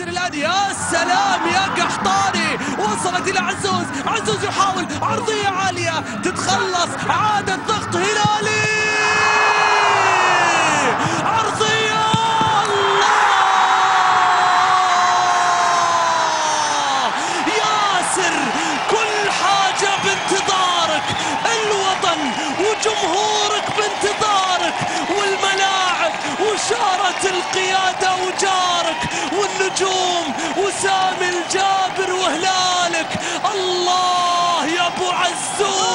الآن. يا سلام يا قحطاني. وصلت إلى عزوز. عزوز يحاول. عرضية عالية. تتخلص. عاد الضغط هلالي عرضية. الله! ياسر كل حاجة بانتظارك. الوطن وجمهورك بانتظارك. والملاعب وشارة القيادة وجارك. النجوم وسامي الجابر وهلالك. الله يا أبو عزوز!